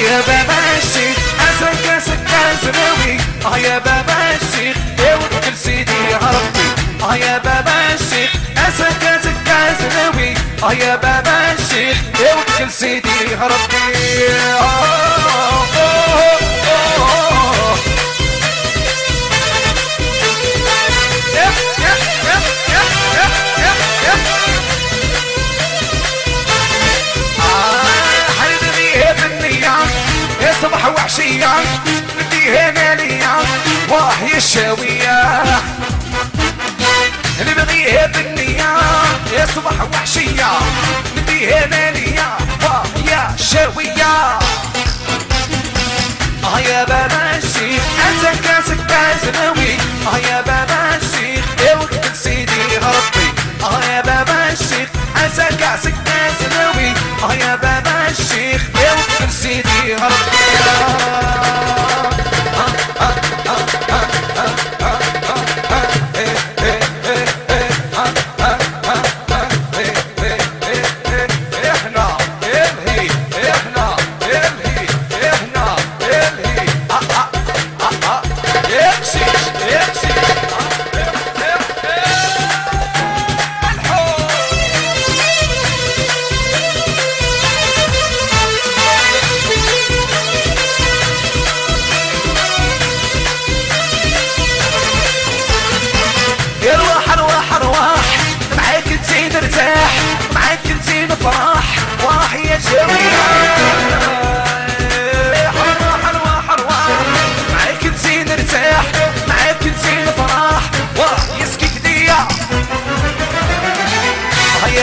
يا بابا الشيخ أسكا سكا زناوي آه يا بابا الشيخ يا وكل سيدي آه يا بابا الشيخ سكا زناوي آه يا بابا الشيخ يا وكل سيدي آه آه. الشاوية. اللي بغي هي بالنية. يا صبح وعشية بدي هنا ليا واه يا الشاوية آه يا بابا الشيخ انت كاسك كازناوي آه يا بابا الشيخ يا وقت سيدي ربي. آه يا بابا الشيخ انت كاسك كازناوي آه يا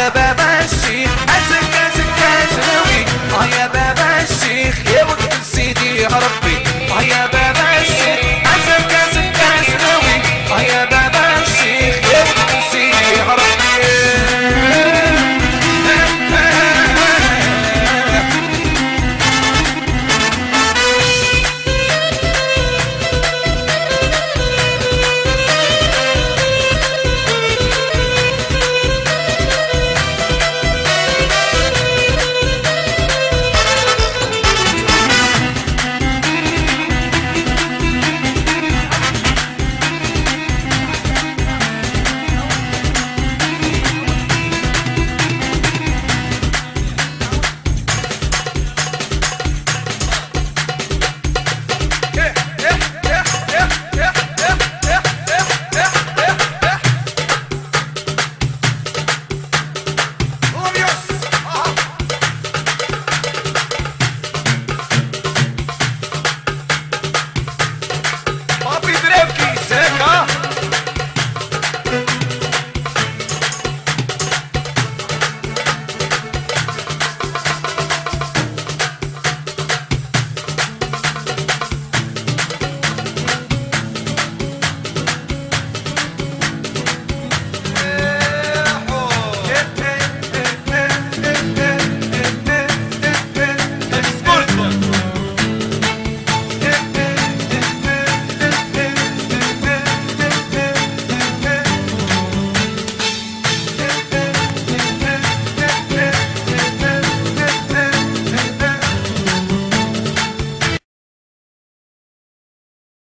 يا بابا الشيخ. أزك أزك آه يا بابا الشيخ. يا وقت سيدي يا ربي. يا بابا